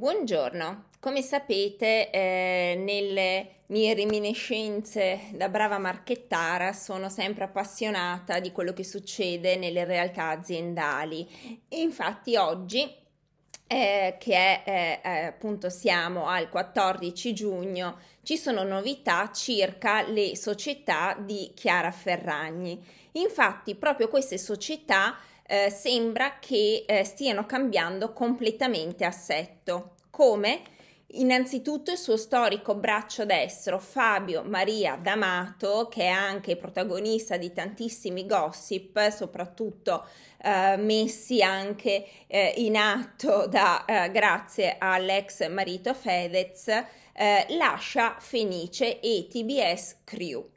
Buongiorno, come sapete eh, nelle mie reminiscenze da brava marchettara sono sempre appassionata di quello che succede nelle realtà aziendali. Infatti oggi eh, che è eh, eh appunto siamo al 14 giugno ci sono novità circa le società di Chiara Ferragni. Infatti proprio queste società eh, sembra che eh, stiano cambiando completamente assetto. Come? Innanzitutto il suo storico braccio destro Fabio Maria D'Amato, che è anche protagonista di tantissimi gossip, soprattutto eh, messi anche eh, in atto da, eh, grazie all'ex marito Fedez, eh, lascia Fenice e TBS Crew.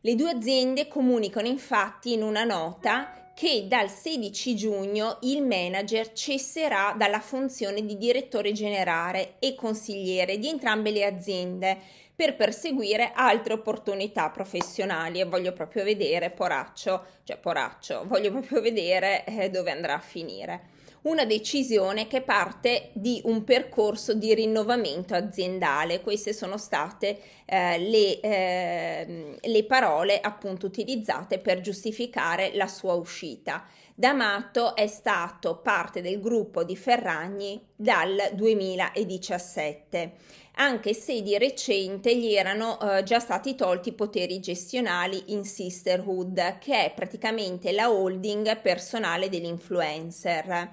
Le due aziende comunicano infatti in una nota che dal 16 giugno il manager cesserà dalla funzione di direttore generale e consigliere di entrambe le aziende per perseguire altre opportunità professionali. E voglio proprio vedere, poraccio, cioè poraccio, voglio proprio vedere eh, dove andrà a finire una decisione che parte di un percorso di rinnovamento aziendale. Queste sono state eh, le, eh, le parole appunto utilizzate per giustificare la sua uscita. D'Amato è stato parte del gruppo di Ferragni dal 2017, anche se di recente gli erano eh, già stati tolti i poteri gestionali in Sisterhood, che è praticamente la holding personale dell'influencer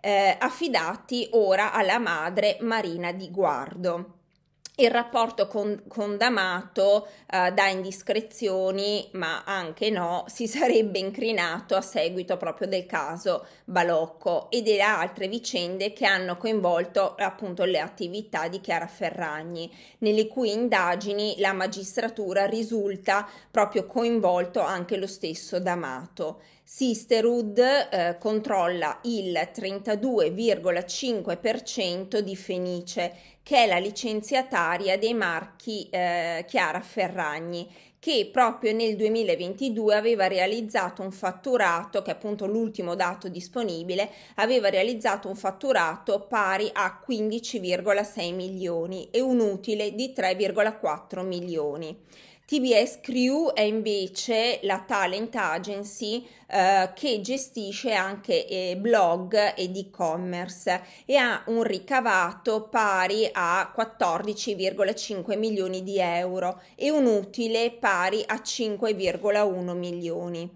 eh, affidati ora alla madre Marina di Guardo. Il rapporto con, con D'Amato eh, da indiscrezioni, ma anche no, si sarebbe incrinato a seguito proprio del caso Balocco e delle altre vicende che hanno coinvolto appunto le attività di Chiara Ferragni, nelle cui indagini la magistratura risulta proprio coinvolto anche lo stesso D'Amato. Sisterhood eh, controlla il 32,5% di Fenice, che è la licenziataria dei marchi eh, Chiara Ferragni, che proprio nel 2022 aveva realizzato un fatturato, che è appunto l'ultimo dato disponibile, aveva realizzato un fatturato pari a 15,6 milioni e un utile di 3,4 milioni. TBS Crew è invece la talent agency eh, che gestisce anche eh, blog ed e-commerce e ha un ricavato pari a 14,5 milioni di euro e un utile pari a 5,1 milioni.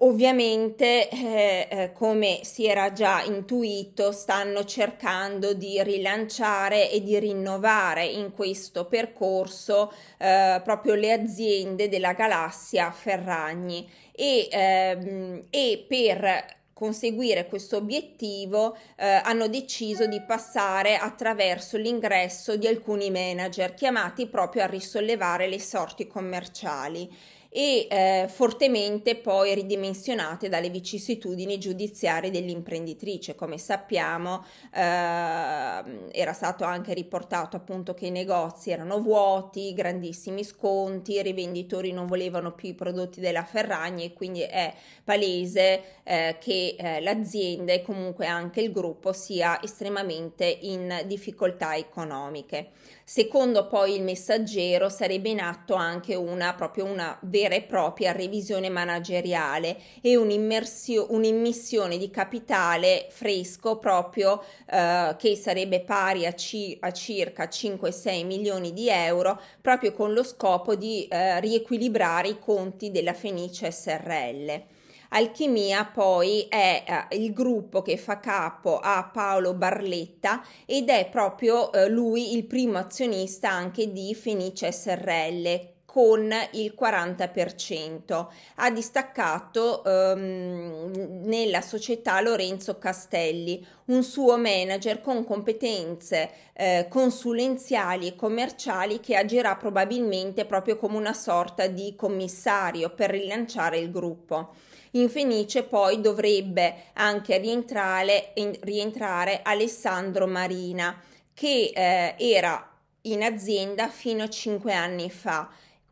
Ovviamente, eh, eh, come si era già intuito, stanno cercando di rilanciare e di rinnovare in questo percorso eh, proprio le aziende della galassia Ferragni. E, ehm, e per conseguire questo obiettivo eh, hanno deciso di passare attraverso l'ingresso di alcuni manager chiamati proprio a risollevare le sorti commerciali e eh, fortemente poi ridimensionate dalle vicissitudini giudiziarie dell'imprenditrice. Come sappiamo eh, era stato anche riportato appunto che i negozi erano vuoti, grandissimi sconti, i rivenditori non volevano più i prodotti della Ferragni e quindi è palese eh, che eh, l'azienda e comunque anche il gruppo sia estremamente in difficoltà economiche. Secondo poi il messaggero sarebbe in atto anche una proprio una vera e propria revisione manageriale e un'immissione di capitale fresco proprio eh, che sarebbe pari a, ci, a circa 5-6 milioni di euro proprio con lo scopo di eh, riequilibrare i conti della Fenice SRL. Alchimia poi è eh, il gruppo che fa capo a Paolo Barletta ed è proprio eh, lui il primo azionista anche di Fenice SRL con il 40%. Ha distaccato ehm, nella società Lorenzo Castelli, un suo manager con competenze eh, consulenziali e commerciali che agirà probabilmente proprio come una sorta di commissario per rilanciare il gruppo. In Fenice poi dovrebbe anche rientrare, rientrare Alessandro Marina, che eh, era in azienda fino a cinque anni fa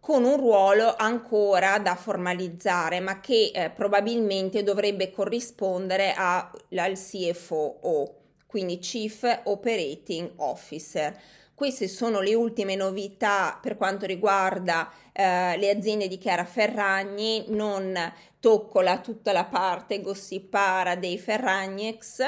con un ruolo ancora da formalizzare, ma che eh, probabilmente dovrebbe corrispondere a, al CFO quindi Chief Operating Officer. Queste sono le ultime novità per quanto riguarda eh, le aziende di Chiara Ferragni, non tocco tutta la parte gossipara dei Ferragnex,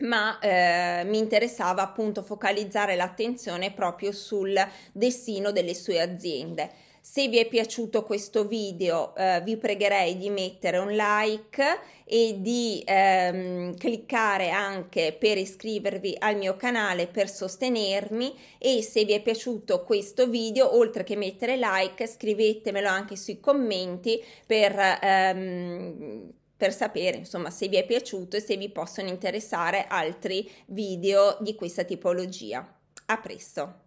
ma eh, mi interessava appunto focalizzare l'attenzione proprio sul destino delle sue aziende. Se vi è piaciuto questo video eh, vi pregherei di mettere un like e di ehm, cliccare anche per iscrivervi al mio canale per sostenermi e se vi è piaciuto questo video oltre che mettere like scrivetemelo anche sui commenti per ehm, per sapere insomma se vi è piaciuto e se vi possono interessare altri video di questa tipologia. A presto!